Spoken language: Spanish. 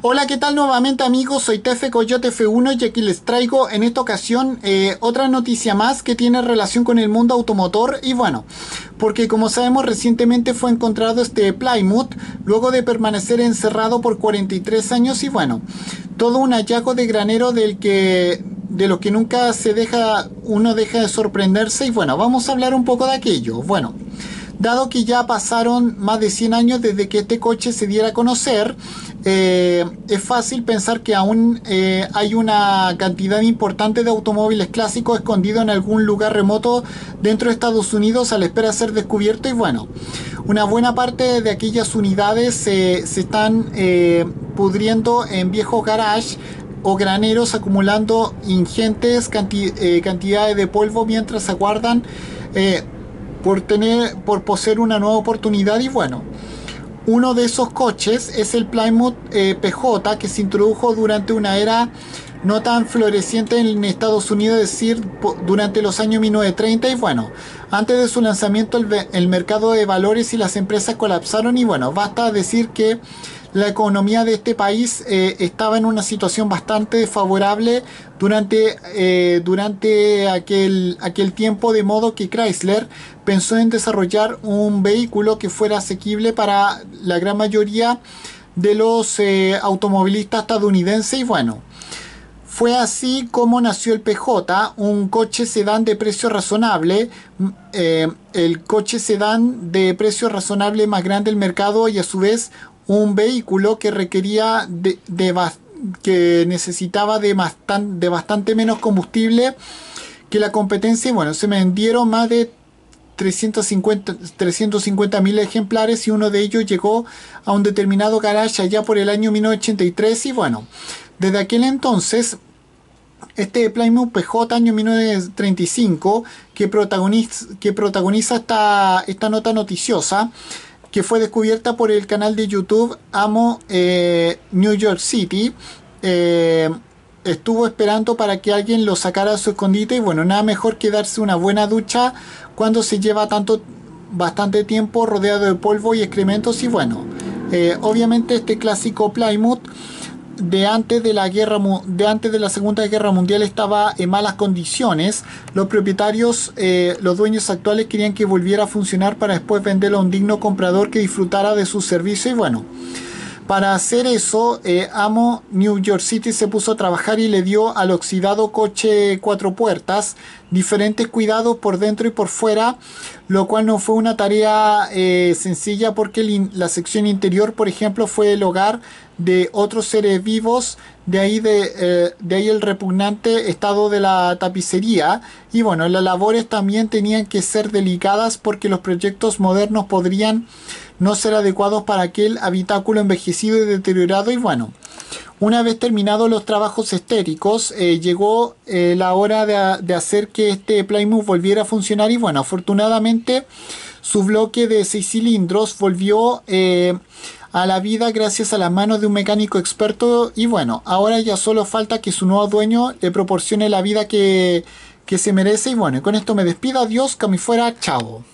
Hola, ¿qué tal nuevamente amigos? Soy Tefe Coyote F1 y aquí les traigo en esta ocasión eh, otra noticia más que tiene relación con el mundo automotor y bueno, porque como sabemos recientemente fue encontrado este Plymouth luego de permanecer encerrado por 43 años y bueno, todo un hallazgo de granero del que de lo que nunca se deja uno deja de sorprenderse y bueno, vamos a hablar un poco de aquello. Bueno, dado que ya pasaron más de 100 años desde que este coche se diera a conocer, eh, es fácil pensar que aún eh, hay una cantidad importante de automóviles clásicos escondidos en algún lugar remoto dentro de Estados Unidos a la espera de ser descubierto. Y bueno, una buena parte de aquellas unidades se están eh, pudriendo en viejos garages o graneros acumulando ingentes cantidades de polvo mientras aguardan por tener por poseer una nueva oportunidad. Y bueno uno de esos coches es el Plymouth eh, PJ que se introdujo durante una era no tan floreciente en Estados Unidos, es decir, durante los años 1930 y bueno, antes de su lanzamiento el, el mercado de valores y las empresas colapsaron y bueno, basta decir que la economía de este país eh, estaba en una situación bastante desfavorable durante, eh, durante aquel, aquel tiempo, de modo que Chrysler pensó en desarrollar un vehículo que fuera asequible para la gran mayoría de los eh, automovilistas estadounidenses y bueno. Fue así como nació el PJ, un coche sedán de precio razonable, el coche sedán de precio razonable más grande del mercado y a su vez un vehículo que requería de, que necesitaba de, bastante menos combustible que la competencia. Bueno, se vendieron más de 350 mil ejemplares y uno de ellos llegó a un determinado garage allá por el año 1983 y bueno, desde aquel entonces este Plymouth PJ año 1935 que protagoniza, que protagoniza esta, esta nota noticiosa que fue descubierta por el canal de YouTube Amo eh, New York City. Eh, estuvo esperando para que alguien lo sacara de su escondite y bueno, nada mejor que darse una buena ducha cuando se lleva tanto bastante tiempo rodeado de polvo y excrementos y bueno, eh, obviamente este clásico Plymouth de antes de la guerra de antes de la segunda guerra mundial estaba en malas condiciones. Los propietarios eh, los dueños actuales querían que volviera a funcionar para después venderlo a un digno comprador que disfrutara de su servicio y bueno para hacer eso, eh, Amo New York City se puso a trabajar y le dio al oxidado coche cuatro puertas diferentes cuidados por dentro y por fuera, lo cual no fue una tarea eh, sencilla porque la sección interior, por ejemplo, fue el hogar de otros seres vivos, de ahí, eh, de ahí el repugnante estado de la tapicería. Y bueno, las labores también tenían que ser delicadas porque los proyectos modernos podrían no ser adecuados para aquel habitáculo envejecido y deteriorado y bueno. Una vez terminados los trabajos estéricos, eh, llegó eh, la hora de, hacer que este Plymouth volviera a funcionar y bueno, afortunadamente su bloque de 6 cilindros volvió eh, a la vida gracias a las manos de un mecánico experto y bueno, ahora ya solo falta que su nuevo dueño le proporcione la vida que, que se merece y bueno, con esto me despido, adiós, que fuera, chao.